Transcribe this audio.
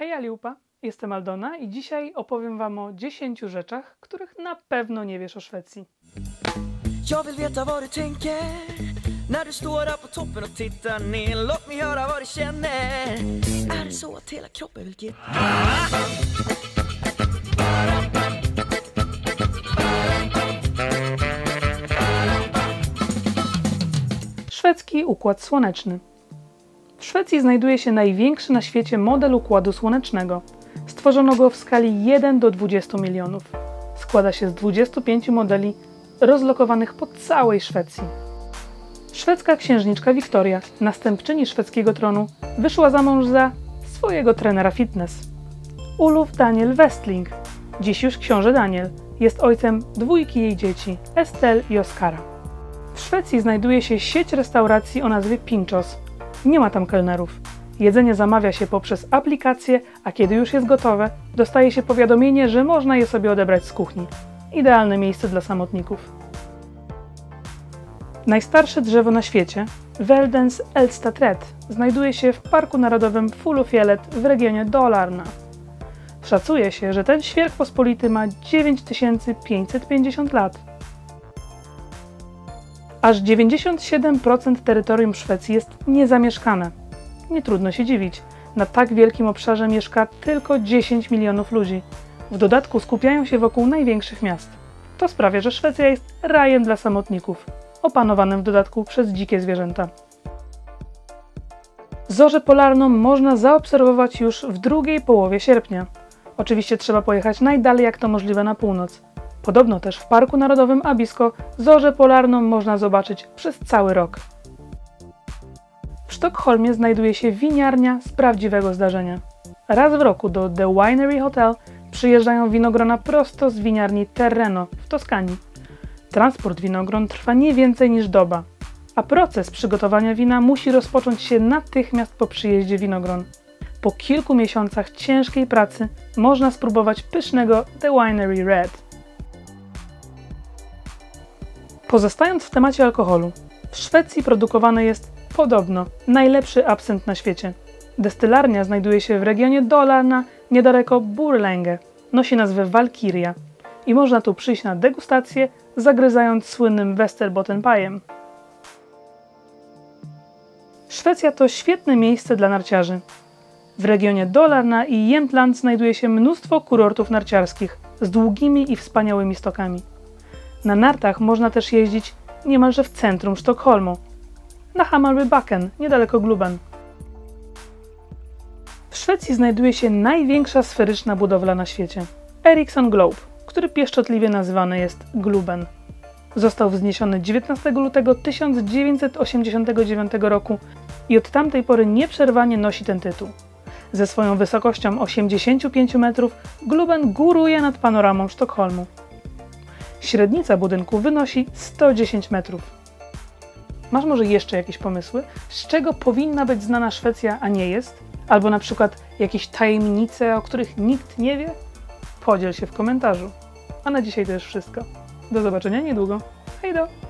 Hej Aliupa, jestem Aldona i dzisiaj opowiem Wam o 10 rzeczach, których na pewno nie wiesz o Szwecji. Jag vill veta vad du tänker när du står där på toppen och tittar ner. Låt mig höra vad du känner. Är det så att hela kroppen vill ge? Szwedzki Układ Słoneczny. W Szwecji znajduje się największy na świecie model Układu Słonecznego. Stworzono go w skali 1 do 20 milionów. Składa się z 25 modeli rozlokowanych po całej Szwecji. Szwedzka księżniczka Wiktoria, następczyni szwedzkiego tronu, wyszła za mąż za swojego trenera fitness. Uluf Daniel Westling, dziś już książę Daniel, jest ojcem dwójki jej dzieci, Estelle i Oskara. W Szwecji znajduje się sieć restauracji o nazwie Pinchos. Nie ma tam kelnerów. Jedzenie zamawia się poprzez aplikację, a kiedy już jest gotowe, dostaje się powiadomienie, że można je sobie odebrać z kuchni. Idealne miejsce dla samotników. Najstarsze drzewo na świecie, Veldens Elstatret, znajduje się w Parku Narodowym Fulufjellet w regionie Dalarna. Szacuje się, że ten świerk pospolity ma 9550 lat. Aż 97% terytorium Szwecji jest niezamieszkane. Nie trudno się dziwić. Na tak wielkim obszarze mieszka tylko 10 milionów ludzi. W dodatku skupiają się wokół największych miast. To sprawia, że Szwecja jest rajem dla samotników, opanowanym w dodatku przez dzikie zwierzęta. Zorzę polarną można zaobserwować już w drugiej połowie sierpnia. Oczywiście trzeba pojechać najdalej jak to możliwe na północ. Podobno też w Parku Narodowym Abisko zorzę polarną można zobaczyć przez cały rok. W Sztokholmie znajduje się winiarnia z prawdziwego zdarzenia. Raz w roku do The Winery Hotel przyjeżdżają winogrona prosto z winiarni Terreno w Toskanii. Transport winogron trwa nie więcej niż doba, a proces przygotowania wina musi rozpocząć się natychmiast po przyjeździe winogron. Po kilku miesiącach ciężkiej pracy można spróbować pysznego The Winery Red. Pozostając w temacie alkoholu, w Szwecji produkowany jest podobno najlepszy absent na świecie. Destylarnia znajduje się w regionie Dalarna, niedaleko Burlänge. Nosi nazwę Valkyria i można tu przyjść na degustację, zagryzając słynnym Västerbottenpajem. Szwecja to świetne miejsce dla narciarzy. W regionie Dalarna i Jämtland znajduje się mnóstwo kurortów narciarskich z długimi i wspaniałymi stokami. Na nartach można też jeździć niemalże w centrum Sztokholmu, na Hammarbybacken, niedaleko Gluben. W Szwecji znajduje się największa sferyczna budowla na świecie Ericsson Globe, który pieszczotliwie nazywany jest Gluben. Został wzniesiony 19 lutego 1989 roku i od tamtej pory nieprzerwanie nosi ten tytuł. Ze swoją wysokością 85 metrów Gluben góruje nad panoramą Sztokholmu. Średnica budynku wynosi 110 metrów. Masz może jeszcze jakieś pomysły, z czego powinna być znana Szwecja, a nie jest? Albo na przykład jakieś tajemnice, o których nikt nie wie? Podziel się w komentarzu. A na dzisiaj to już wszystko. Do zobaczenia niedługo. Hejdo!